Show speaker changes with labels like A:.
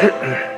A: Mm-hmm.